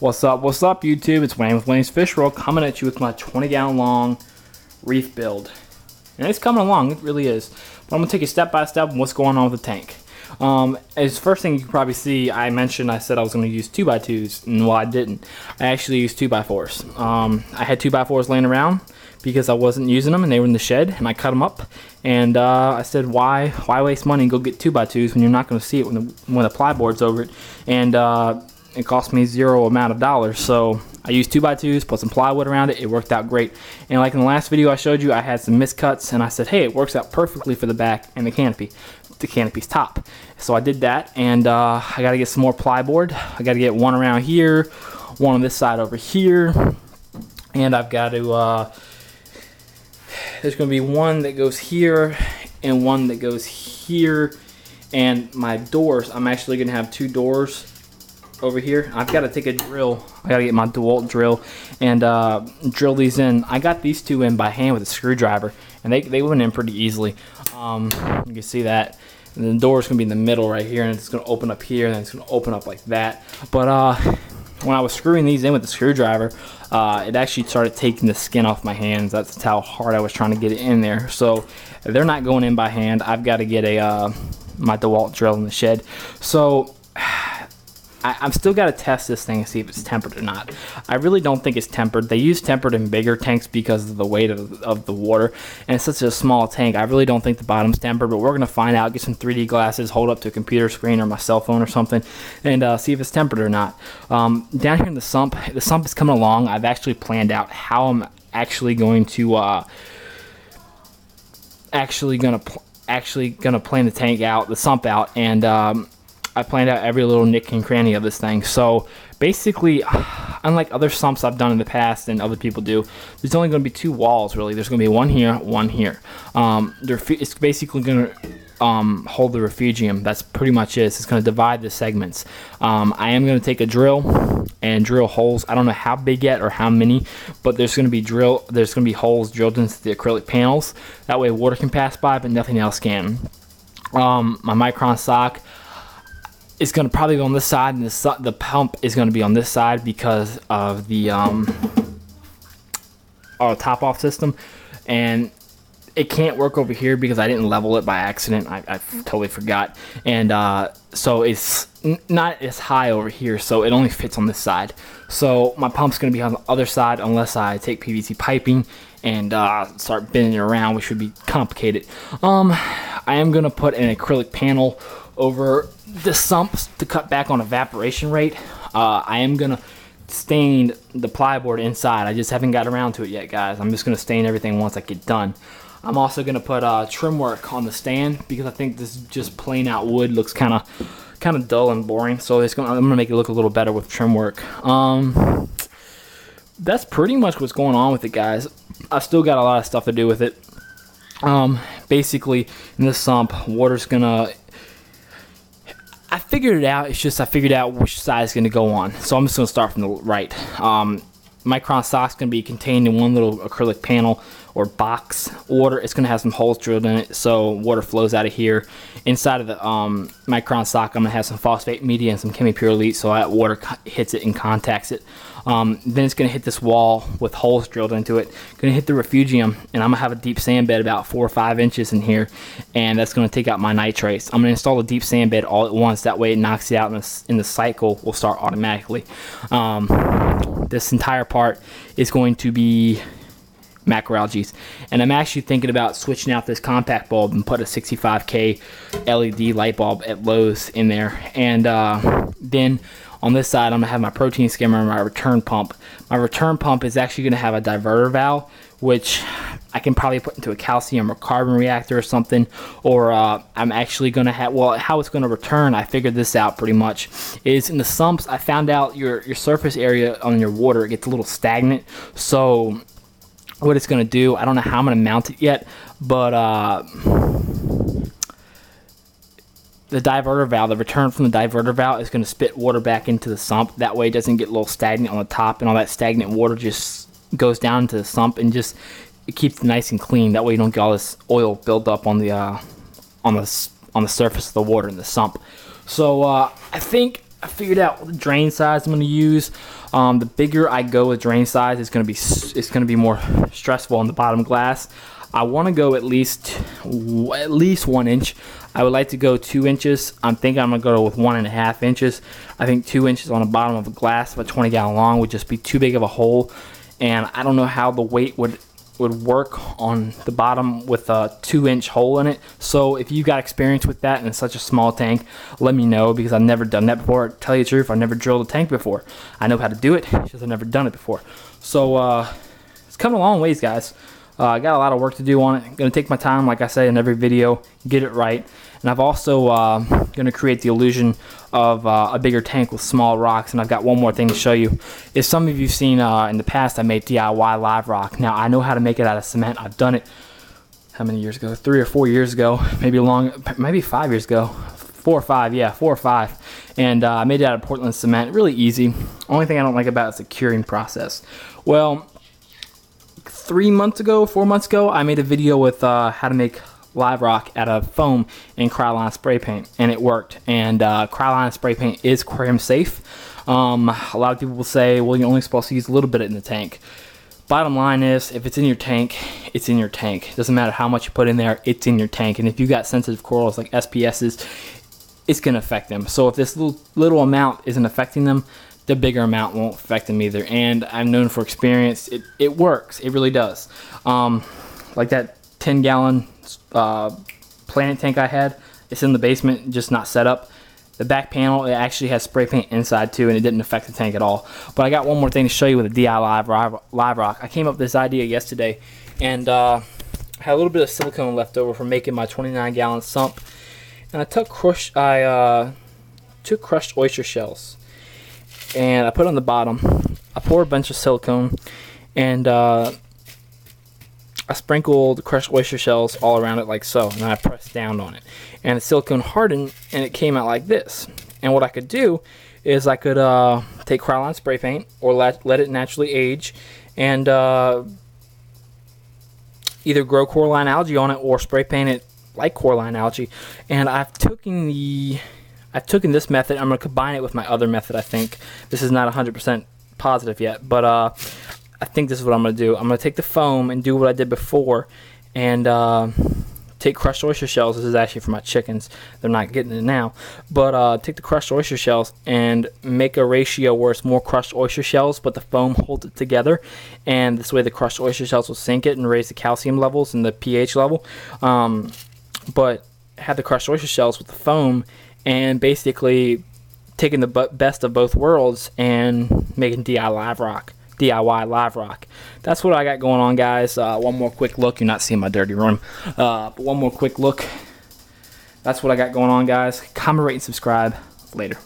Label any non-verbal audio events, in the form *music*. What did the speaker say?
What's up? What's up, YouTube? It's Wayne with Wayne's Fish World coming at you with my 20 gallon long reef build. And it's coming along, it really is. But I'm gonna take you step by step on what's going on with the tank. Um, as first thing you can probably see, I mentioned I said I was to use 2x2s, and well, I didn't. I actually used 2x4s. Um, I had 2x4s laying around because I wasn't using them and they were in the shed, and I cut them up. And uh, I said, why why waste money and go get 2x2s when you're not to see it when the, when the plyboard's over it? And uh, it cost me zero amount of dollars. So I used 2x2s, put some plywood around it. It worked out great. And like in the last video I showed you, I had some miscuts and I said, hey, it works out perfectly for the back and the canopy, the canopy's top. So I did that and uh, I got to get some more plyboard. I got to get one around here, one on this side over here. And I've got to, uh, there's going to be one that goes here and one that goes here. And my doors, I'm actually going to have two doors over here. I've got to take a drill. I got to get my DeWalt drill and uh, drill these in. I got these two in by hand with a screwdriver, and they, they went in pretty easily. Um, you can see that. And the door is going to be in the middle right here, and it's going to open up here, and it's going to open up like that. But uh, when I was screwing these in with the screwdriver, uh, it actually started taking the skin off my hands. That's how hard I was trying to get it in there. So they're not going in by hand. I've got to get a uh, my DeWalt drill in the shed. So I, am still got to test this thing and see if it's tempered or not. I really don't think it's tempered. They use tempered in bigger tanks because of the weight of, of the water, and it's such a small tank. I really don't think the bottom's tempered, but we're going to find out, get some 3D glasses, hold up to a computer screen or my cell phone or something, and uh, see if it's tempered or not. Um, down here in the sump, the sump is coming along. I've actually planned out how I'm actually going to, uh, actually going to, actually to plan the tank out, the sump out, and um, I planned out every little nick and cranny of this thing. So basically, *sighs* unlike other sumps I've done in the past and other people do, there's only going to be two walls really. There's going to be one here, one here. Um, it's basically going to um, hold the refugium. That's pretty much it. It's going to divide the segments. Um, I am going to take a drill and drill holes. I don't know how big yet or how many, but there's going to be drill. There's going to be holes drilled into the acrylic panels. That way, water can pass by, but nothing else can. Um, my micron sock is going to probably go on this side, and the, the pump is going to be on this side because of the um, our top off system. And it can't work over here because I didn't level it by accident. I, I totally forgot. And uh, so it's not as high over here, so it only fits on this side. So my pump's going to be on the other side unless I take PVC piping and uh, start bending it around, which would be complicated. Um, I am going to put an acrylic panel over the sumps to cut back on evaporation rate. Uh, I am gonna stain the plyboard inside. I just haven't got around to it yet, guys. I'm just gonna stain everything once I get done. I'm also gonna put uh, trim work on the stand because I think this just plain out wood looks kind of kind of dull and boring. So it's gonna, I'm gonna make it look a little better with trim work. Um, that's pretty much what's going on with it, guys. I've still got a lot of stuff to do with it. Um, basically, in this sump, water's gonna I figured it out. It's just I figured out which side is going to go on. So I'm just going to start from the right. Um, Micron sock's going to be contained in one little acrylic panel or box. Water, it's going to have some holes drilled in it so water flows out of here. Inside of the um, Micron sock, I'm going to have some phosphate media and some Chemi-Pure Elite so that water hits it and contacts it. Um, then it's going to hit this wall with holes drilled into it. Going to hit the refugium, and I'm going to have a deep sand bed about four or five inches in here, and that's going to take out my nitrates. I'm going to install a deep sand bed all at once. That way it knocks it out, and the, and the cycle will start automatically. Um, this entire part is going to be macroalgae. And I'm actually thinking about switching out this compact bulb and put a 65K LED light bulb at Lowe's in there. And uh, then on this side, I'm gonna have my protein skimmer and my return pump. My return pump is actually gonna have a diverter valve, which I can probably put into a calcium or carbon reactor or something. Or uh, I'm actually gonna have, well, how it's gonna return, I figured this out pretty much, is in the sumps, I found out your, your surface area on your water it gets a little stagnant. So what it's gonna do, I don't know how I'm gonna mount it yet, but uh, the diverter valve, the return from the diverter valve is going to spit water back into the sump. That way it doesn't get a little stagnant on the top and all that stagnant water just goes down into the sump and just it keeps it nice and clean. That way you don't get all this oil build up on the uh, on the on the surface of the water in the sump. So uh, I think I figured out the drain size I'm going to use. Um, the bigger I go with drain size, it's going to be it's going to be more stressful on the bottom glass. I want to go at least at least one inch. I would like to go two inches. I'm thinking I'm gonna go with one and a half inches. I think two inches on the bottom of a glass of a 20 gallon long would just be too big of a hole, and I don't know how the weight would would work on the bottom with a two inch hole in it. So if you got experience with that in such a small tank, let me know because I've never done that before. Tell you the truth, I've never drilled a tank before. I know how to do it, just I've never done it before. So uh, it's come a long ways, guys. Uh, I got a lot of work to do on it. Gonna take my time, like I say in every video, get it right. And I've also uh, gonna create the illusion of uh, a bigger tank with small rocks. And I've got one more thing to show you. If some of you've seen uh, in the past, I made DIY live rock. Now I know how to make it out of cement. I've done it. How many years ago? Three or four years ago, maybe long, maybe five years ago. Four or five, yeah, four or five. And uh, I made it out of Portland cement. Really easy. Only thing I don't like about it is the curing process. Well, three months ago, four months ago, I made a video with uh, how to make live rock out of foam and Krylon spray paint, and it worked. And uh, Krylon spray paint is aquarium safe. Um, a lot of people will say, well, you're only supposed to use a little bit in the tank. Bottom line is, if it's in your tank, it's in your tank. Doesn't matter how much you put in there, it's in your tank. And if you got sensitive corals like SPSs, it's gonna affect them. So if this little little amount isn't affecting them, the bigger amount won't affect them either. And I'm known for experience, it, it works. It really does. Um, like that 10 gallon uh, planet tank I had, it's in the basement, just not set up. The back panel, it actually has spray paint inside too, and it didn't affect the tank at all. But I got one more thing to show you with a DIY Live, Rock. I came up with this idea yesterday, and uh, had a little bit of silicone left over from making my 29 gallon sump. And I took crush, I uh, took crushed oyster shells and I put on the bottom. I pour a bunch of silicone and uh, I sprinkled crushed oyster shells all around it like so, and I pressed down on it. And the silicone hardened and it came out like this. And what I could do is I could uh, take Krylon spray paint or let, let it naturally age and uh, either grow coralline algae on it or spray paint it like coralline algae. And I've taken the I've taken this method. I'm going to combine it with my other method, I think. This is not 100% positive yet, but uh, I think this is what I'm going to do. I'm going to take the foam and do what I did before and uh, take crushed oyster shells. This is actually for my chickens. They're not getting it now. But uh, take the crushed oyster shells and make a ratio where it's more crushed oyster shells, but the foam holds it together. And this way the crushed oyster shells will sink it and raise the calcium levels and the pH level. Um, but have the crushed oyster shells with the foam and basically taking the best of both worlds and making DIY live rock. DIY live rock. That's what I got going on, guys. Uh, one more quick look. You're not seeing my dirty room, uh, but one more quick look. That's what I got going on, guys. Comment, rate, and subscribe. Later.